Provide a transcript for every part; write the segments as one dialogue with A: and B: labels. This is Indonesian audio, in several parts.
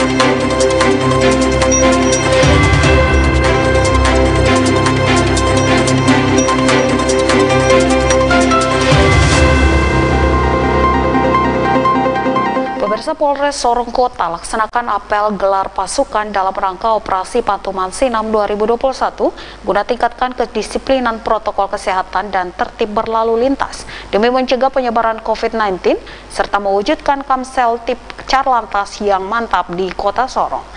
A: Música Pemirsa Polres Sorong Kota laksanakan apel gelar pasukan dalam rangka operasi Pantuman Sinam 2021 guna tingkatkan kedisiplinan protokol kesehatan dan tertib berlalu lintas demi mencegah penyebaran COVID-19 serta mewujudkan kamsel tip Carlantas yang mantap di Kota Sorong.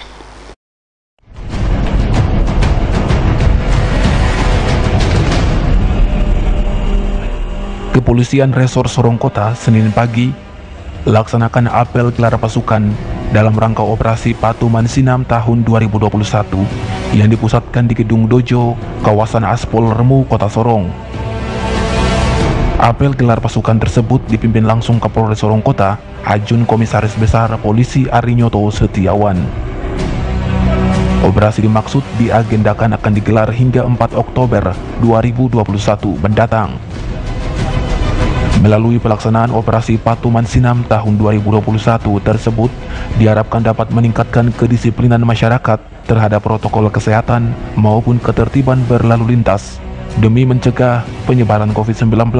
B: Kepolisian Resor Sorong Kota Senin pagi laksanakan apel gelar pasukan dalam rangka operasi Patuman Sinam tahun 2021 yang dipusatkan di Gedung Dojo, kawasan Aspol Remu, Kota Sorong. Apel gelar pasukan tersebut dipimpin langsung Kapolres Sorong Kota, Ajun Komisaris Besar Polisi Arinyoto Setiawan. Operasi dimaksud diagendakan akan digelar hingga 4 Oktober 2021 mendatang. Melalui pelaksanaan operasi Patuman Sinam tahun 2021 tersebut diharapkan dapat meningkatkan kedisiplinan masyarakat terhadap protokol kesehatan maupun ketertiban berlalu lintas demi mencegah penyebaran COVID-19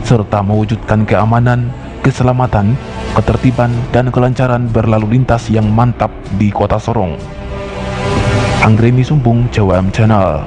B: serta mewujudkan keamanan, keselamatan, ketertiban, dan kelancaran berlalu lintas yang mantap di kota Sorong. Anggreni Sumbung, Jawa M Channel